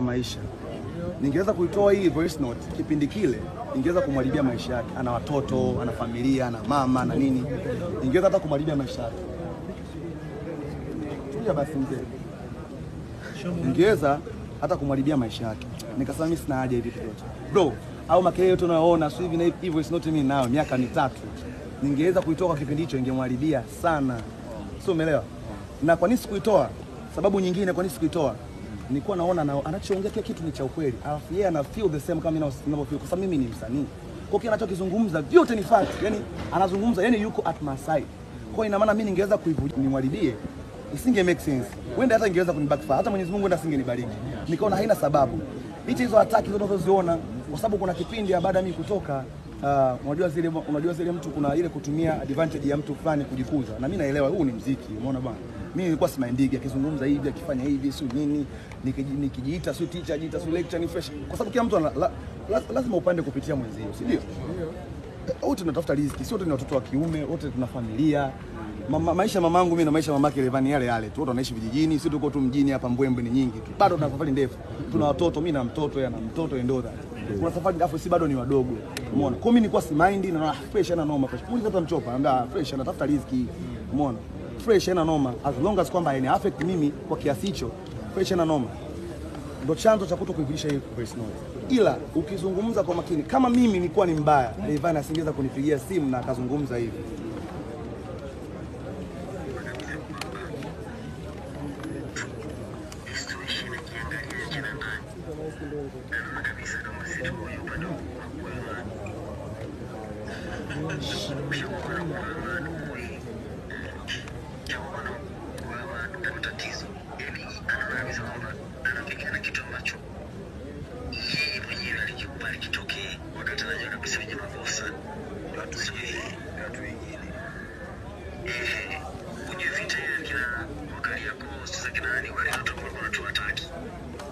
maisha. Ningeweza kuitoa hii voice note kipindi kile, ningeweza kumharibia maisha yake. Ana watoto, ana familia, ana mama na nini, ningeweza hata kumharibia maisha yake. Tulia basi mzee, ningeweza hata kumharibia maisha yake. Nikasema mimi sina haja hivi vyote bro, au makelele yote unayoona sio hivi na hivi, voice note mimi nayo miaka mitatu, ningeweza kuitoa kwa kipindi hicho, ingemharibia sana, sio umeelewa? Na kwa nini sikuitoa? Sababu nyingine kwa nini sikuitoa, nilikuwa naona na, anachoongea kile kitu ni cha ukweli, alafu yeye ana feel the same kama mimi ninavyofeel, kwa sababu mimi ni msanii. Kwa hiyo anachokizungumza vyote ni fact, yani anazungumza, yani yuko at my side. Kwa ina maana mimi ningeweza kuivuja nimwharibie isinge make sense. Wenda hata ingeweza kunibackfire. Hata Mwenyezi Mungu wenda asingenibariki. Nikaona haina sababu. Hizi hizo hataki zote unazoziona kwa sababu kuna kipindi baada ya mimi kutoka uh, unajua zile unajua zile mtu kuna ile kutumia advantage ya mtu fulani kujikuza. Na mimi naelewa huu ni mziki, umeona bwana. Mimi nilikuwa simaendigi akizungumza hivi akifanya hivi sio nini nikijiita sio teacher jiita sio lecture, ni fresh kwa sababu kila mtu ana, la, la, lazima upande kupitia mwenzio, si ndio? wote tunatafuta riziki, sio wote ni watoto wa kiume, wote tuna familia. Mama, maisha mamangu mimi na maisha mamake Levani yale yale tu, wote wanaishi vijijini, sisi tuko tu mjini hapa, mbwembwe ni nyingi tu, bado tuna safari ndefu. Tuna watoto, mimi na mtoto, yana mtoto, ndio kuna safari ndefu, si bado ni wadogo, umeona. Kwa mimi nilikuwa si mind na fresh ana noma fresh, mimi hata mchopa, anambia fresh anatafuta riziki, umeona, fresh na noma, as long as kwamba ina affect mimi kwa kiasi hicho, fresh na noma ndo chanzo cha kuto kuivilisha hii voice note. Ila ukizungumza kwa makini, kama mimi nilikuwa ni mbaya, Rayvanny asingeweza kunipigia simu na akazungumza hivi. kitu ambacho yeye mwenyewe alikikubali kitokee wakati anajua kabisa wenye makosa ni watu wengine ni watu wengine Eh, ujue vita ile kina Wakariakoo sasa kina nani wale watu ambao walikuwa wanatuwataki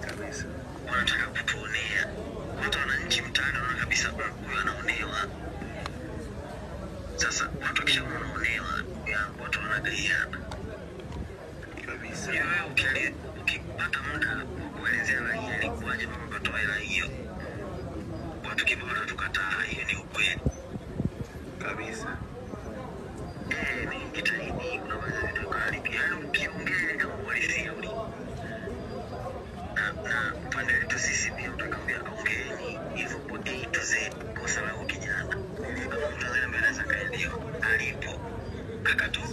kabisa wanataka kutuonea hata wananchi mtaani wanaona kabisa "Mm, huyu anaonewa sasa wanaonewa ya watu wanagaiana. Kabisa. Wewe ukipata muda wa kuelezea raia ilikuwaje mpaka ukatoa hela hiyo watu kibao tukataa, hiyo ni ukweli. Kabisa Acatú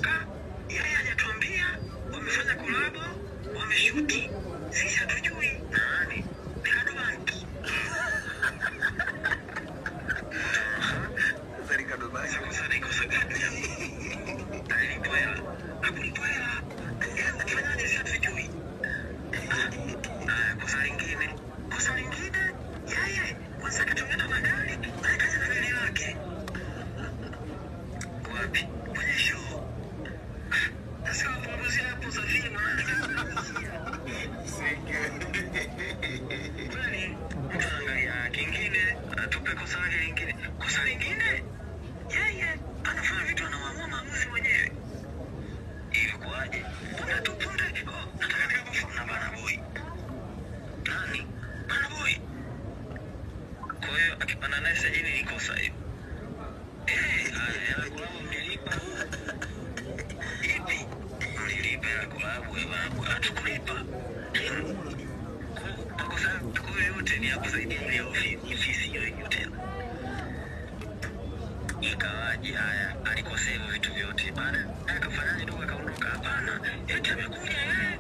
ikawaje haya alikosea hivyo vitu vyote. Baada akafanyaje ndogo akaondoka. Hapana eti amekuja yeye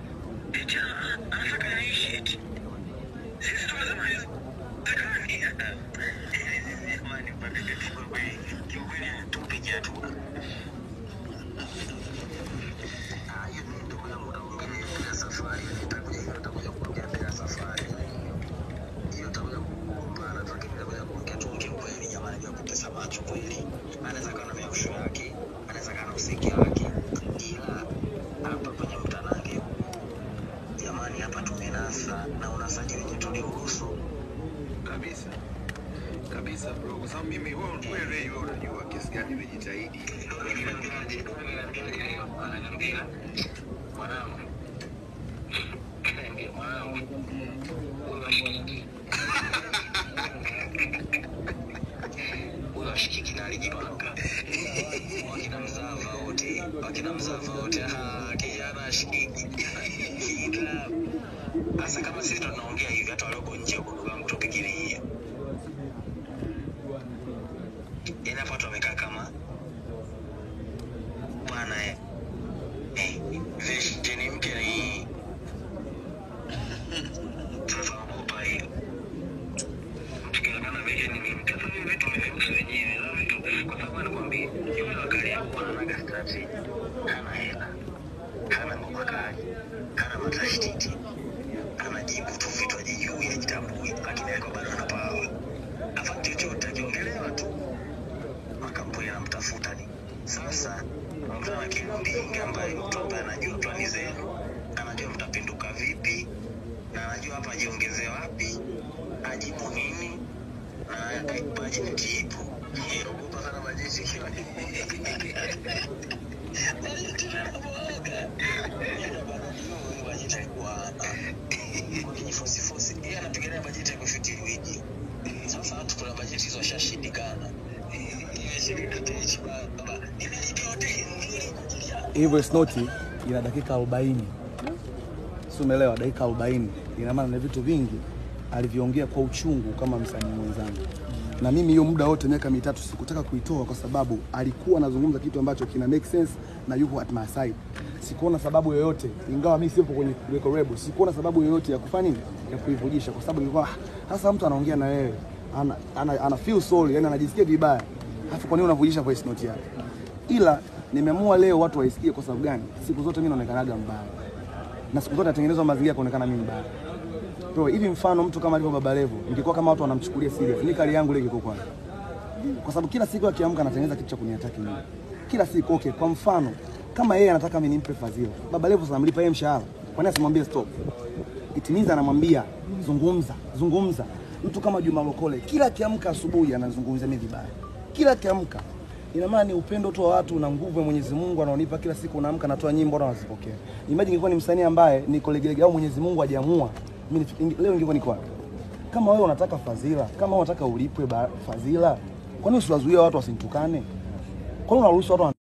eti ana- anataka yaishi eti. Sisi tunasema haiwezekani Jamani, Pandele, kiukweli kiukweli tupigia tu anaweza kawa na miausho yake, anaweza kawa na wake, ila hapa kwenye mtanange, jamani, hapa tumenasa na unasaji wenye tuliuruhusu kabisa. Kabisa bro, kwa sababu mimi wewe wewe wewe unajua kiasi gani nimejitahidi. mwanangu. Mwanangu. Huyo alijipanga wakina mzava wote wakina mzava wote kijana ashikiki hasa kama sisi tunaongea hivi hata walioko nje huko ndugu yangu tupigilie yani hapo watu wamekaa kama bwana eh, eh, mpya ni sasa naogopa hiyo. Tukiangana vesheni ni mpya sasa hivi vitu vimehusu wenyewe na vitu kwa sababu anakwambia yule wakali yako strategy hana hela hana ngoma hana matashtiti anajibu tu vitu ajijui ajitambui lakini yako bado anapawa afa chochote akiongelewa tu makampuni anamtafuta ni sasa na kimbingi ambaye mtu ambaye anajua plani zenu anajua mtapinduka vipi na anajua hapa ajiongeze wapi? Ajibu nini na ipo Eh, ogopa sana bajeti ikiwa hivyo snoti ina dakika 40 si umeelewa? Dakika 40 ina maana na vitu vingi alivyoongea kwa uchungu kama msanii mwenzangu na mimi hiyo muda wote miaka mitatu sikutaka kuitoa kwa sababu alikuwa anazungumza kitu ambacho kina make sense na yuko at my side. Sikuona sababu yoyote ingawa mimi sipo kwenye record label sikuona sababu yoyote ya kufanya nini? Ya kuivujisha kwa sababu ilikuwa "Ah, hasa mtu anaongea na wewe ana, ana, ana feel sorry yani anajisikia vibaya halafu kwa nini unavujisha voice note yake? Ila nimeamua leo watu waisikie kwa sababu gani? Siku zote mimi naonekanaga mbaya. Na siku zote natengenezwa mazingira kuonekana mimi mbaya bro hivi mfano mtu kama alivyo Baba Levo ningekuwa kama watu wanamchukulia serious ni kali yangu ile ingekuwa kwaje kwa sababu kila siku akiamka anatengeneza kitu cha kuniataki mimi. Kila siku okay kwa mfano kama yeye anataka mimi nimpe fadhila Baba Levo sasa mlipa yeye mshahara. Kwa nini asimwambie stop? It means anamwambia zungumza zungumza. Mtu kama Juma Lokole kila akiamka asubuhi anazungumza mimi vibaya. Kila akiamka. Ina maana ni upendo tu wa watu na nguvu ya Mwenyezi Mungu anaonipa kila siku naamka natoa nyimbo na wazipokea. imagine ingekuwa ni msanii ambaye ni kolegelege au Mwenyezi Mungu hajaamua mimi leo ingekuwa niko wapi? Kama wewe unataka fadhila kama unataka ulipwe fadhila kwani usiwazuia watu wasinitukane? Kwani unaruhusu watu